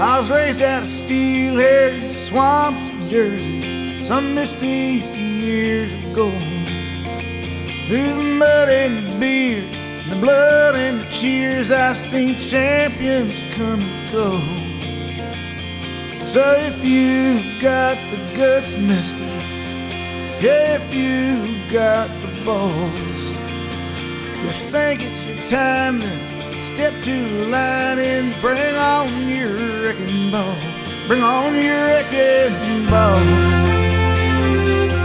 I was raised out of steel-haired swamps in Jersey some misty years ago. Through the mud and the beer, the blood and the cheers, I've seen champions come and go. So if you got the guts, mister, if you got the balls, you think it's your time, then step to the line and bring on your wrecking ball. Bring on your wrecking ball.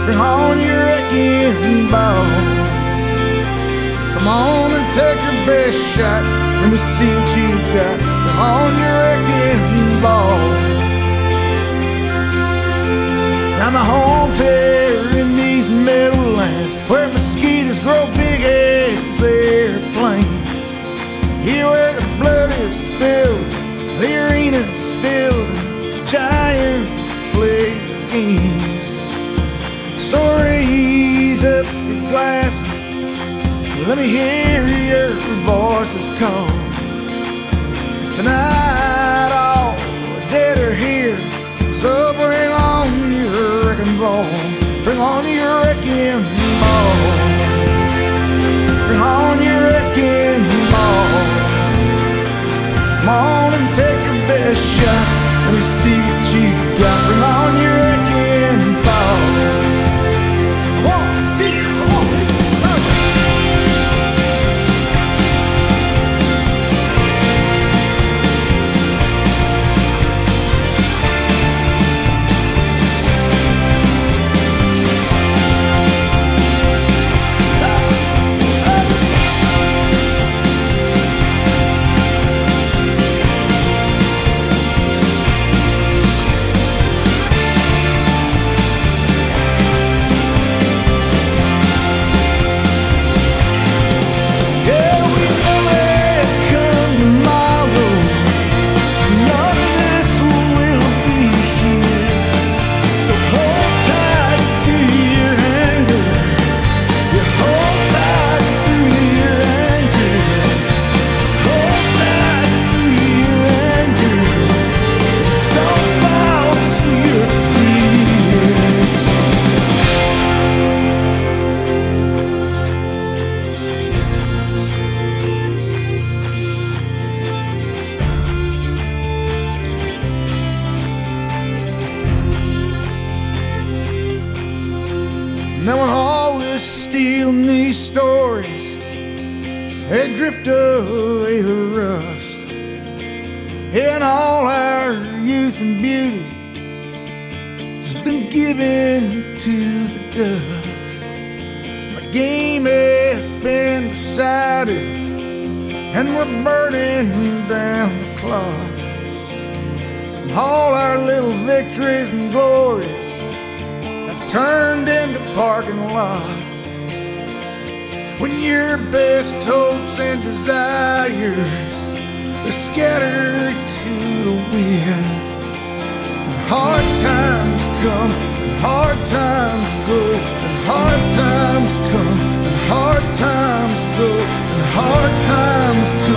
Bring on your wrecking ball. Come on and take your best shot. Let me see what you got. Bring on your wrecking ball. Now my home's your glasses, let me hear your voices call. 'Cause tonight all the dead are here, so bring on your wrecking ball. Bring on your wrecking ball. Bring on your wrecking ball. Come on and take your best shot. Let me see what you got. Bring on your stories they drift away to rust, and all our youth and beauty has been given to the dust. The game has been decided, and we're burning down the clock. And all our little victories and glories have turned into parking lots. When your best hopes and desires are scattered to the wind, and hard times come, and hard times go, and hard times come, and hard times go, and hard times come,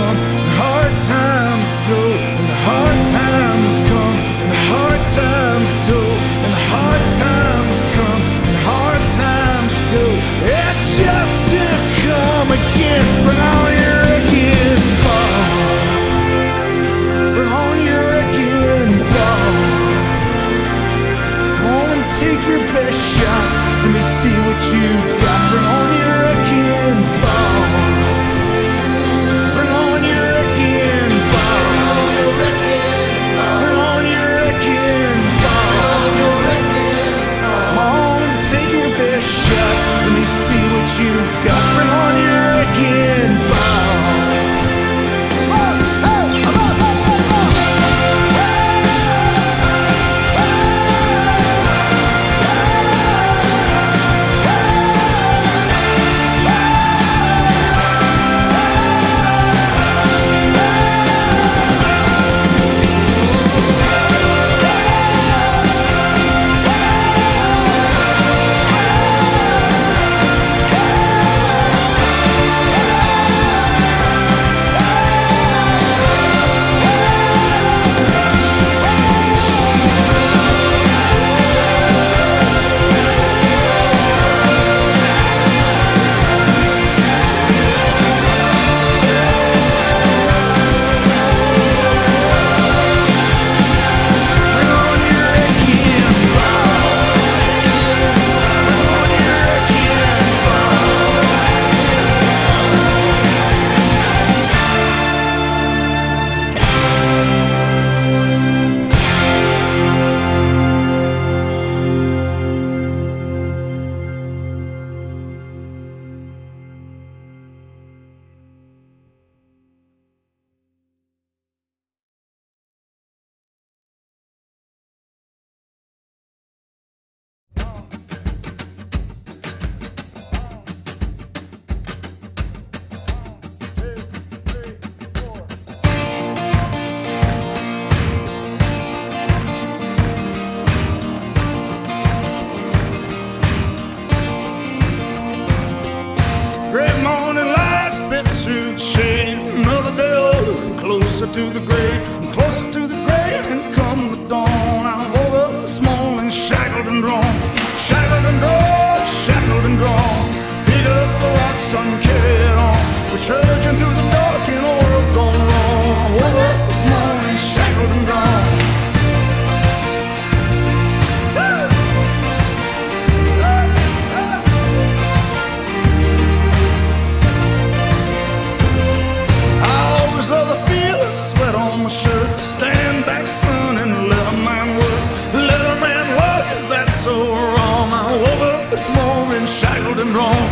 Stand back, son, and let a man work. Let a man work, is that so wrong? I woke up this morning shackled and drawn.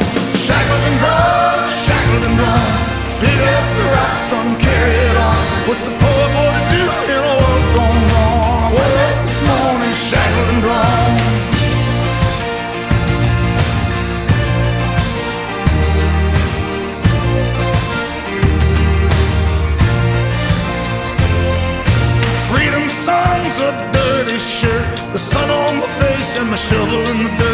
Got my shovel in the dirt.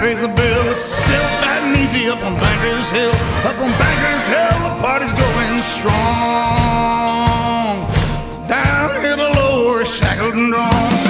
pays the bill. It's still fat and easy up on Bankers Hill. Up on Bankers Hill, the party's going strong. Down here the lower shackled and drawn.